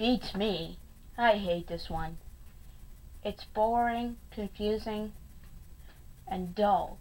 Beats me. I hate this one. It's boring, confusing, and dull.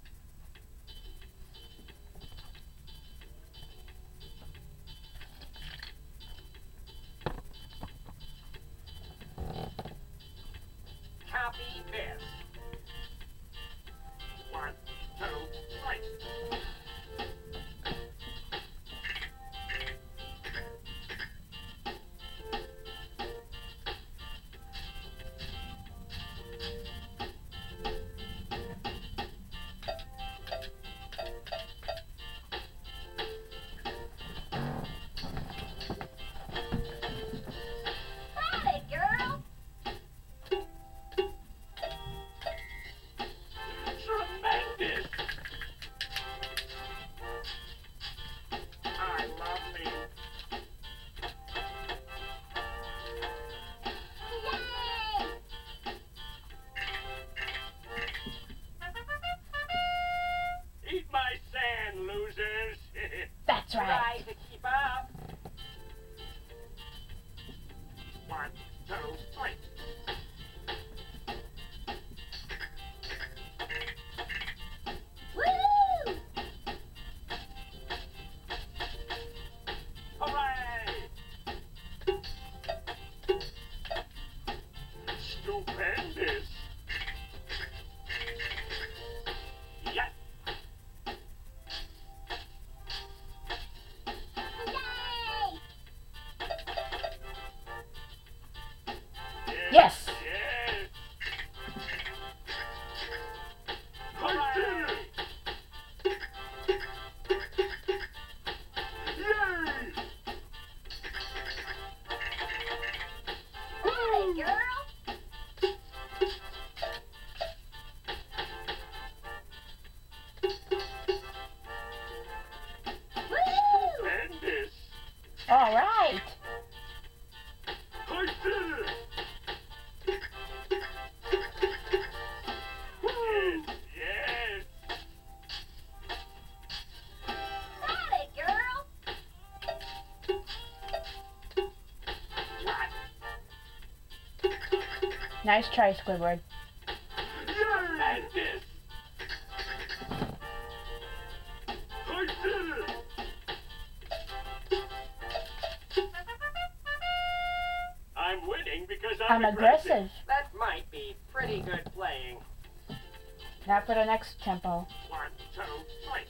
Yes. Nice try, Squidward. Tremendous! I did it! I'm winning because I'm, I'm aggressive. That might be pretty good playing. Now for the next tempo. One, two, three.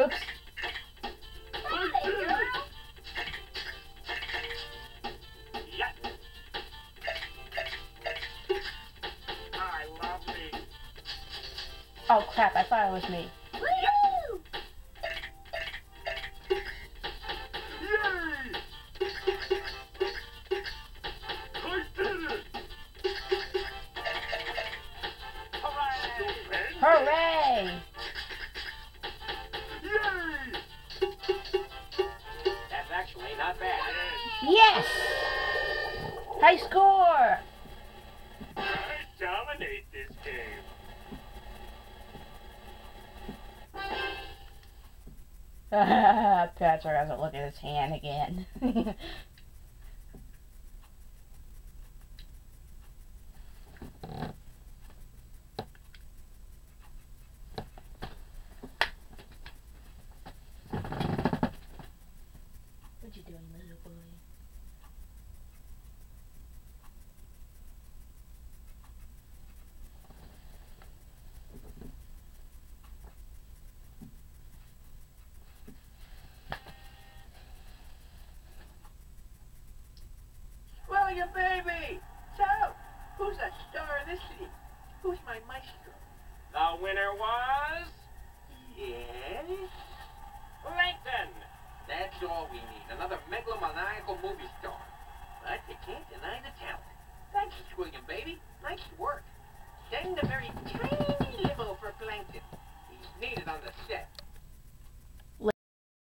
Oops. Got it, girl. Yes! I love me. Oh crap! I thought it was me. Yes! High score! I dominate this game. Patrick hasn't looked at his hand again. What'd you baby! So, who's the star of this city? Who's my maestro? The winner was Yes? Plankton. That's all we need. Another megalomaniacal movie star. But you can't deny the talent. Thanks, Squilliam, baby. Nice work. Send the very